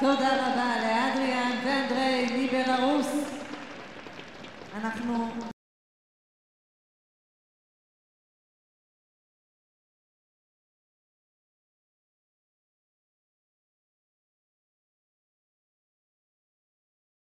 תודה רבה לאדריאן ואנדריי מבלרוס. אנחנו